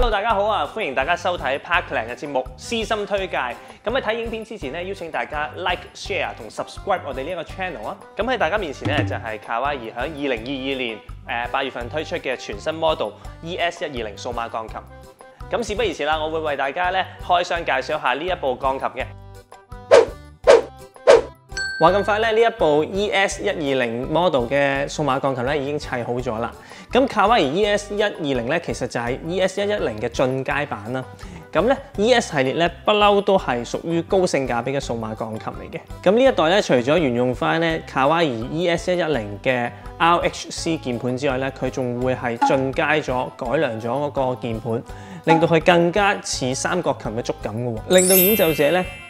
Hello，大家好啊！歡迎大家收睇 Parkland 嘅節目《私心推介》。咁喺睇影片之前咧，邀請大家 Like、Share 同 Subscribe 我哋呢一個 channel 啊！咁喺大家面前咧就係卡哇伊喺二零二二年誒八月份推出嘅全新 model ES 一二零數碼鋼琴。咁事不宜遲啦，我會為大家咧開箱介紹下呢一部鋼琴嘅。話咁快咧，呢一部 ES 一二零 model 嘅數碼鋼琴咧已經砌好咗啦。咁卡哇伊 ES 一二零咧，其實就係 ES 一一零嘅進階版啦。咁咧 ES 系列咧不嬲都係屬於高性價比嘅數碼鋼琴嚟嘅。咁呢一代咧，除咗沿用翻咧卡哇伊 ES 一一零嘅 RHC 鍵盤之外咧，佢仲會係進階咗、改良咗嗰個鍵盤，令到佢更加似三角琴嘅觸感嘅喎，令到演奏者咧，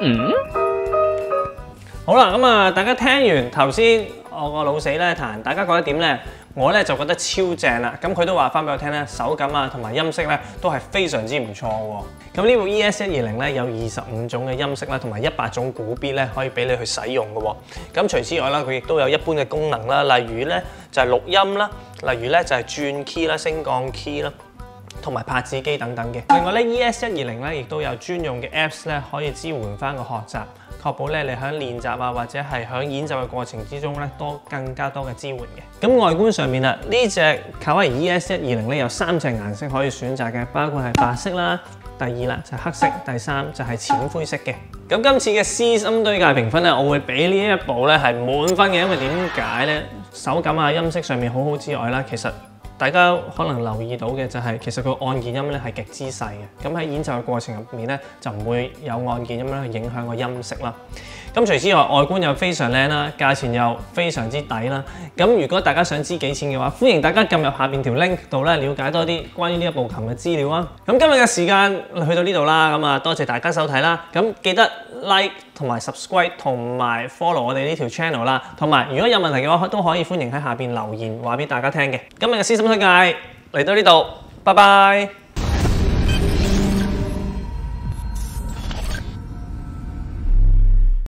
嗯，好啦，咁啊，大家聽完頭先我個老死咧彈，大家覺得點呢？我咧就覺得超正啦。咁佢都話翻俾我聽咧，手感啊同埋音色咧都係非常之唔錯喎。咁呢部 ES 一二零咧有二十五種嘅音色啦，同埋一百種鼓 beat 咧可以俾你去使用嘅喎。咁除此之外啦，佢亦都有一般嘅功能啦，例如咧就係錄音啦，例如咧就係轉 key 啦、升降 key 啦。同埋拍子機等等嘅。另外咧，ES 一二零咧亦都有專用嘅 Apps 咧，可以支援翻個學習，確保咧你喺練習啊或者係喺演奏嘅過程之中咧多更加多嘅支援嘅。咁外觀上面啊，呢隻卡哇伊 ES 一二零咧有三隻顏色可以選擇嘅，包括係白色啦，第二啦就係黑色，第三就係淺灰色嘅。咁今次嘅私心推介評分咧，我會俾呢一部咧係滿分嘅，因為點解咧？手感啊、音色上面好好之外啦，其實大家可能留意到嘅就係、其實個按鍵音咧係極之細嘅，咁喺演奏嘅過程入面咧就唔會有按鍵音咧去影響個音色啦。咁除此之外，外觀又非常靚啦，價錢又非常之抵啦。咁如果大家想知幾錢嘅話，歡迎大家撳入下邊條 link 度咧，了解多啲關於呢一部琴嘅資料啊。咁今日嘅時間去到呢度啦，咁啊多謝大家收睇啦。咁記得 like 同埋 subscribe 同埋 follow 我哋呢條 channel 啦。同埋如果有問題嘅話，都可以歡迎喺下邊留言話俾大家聽嘅。今日嘅私心推介嚟到呢度，拜拜。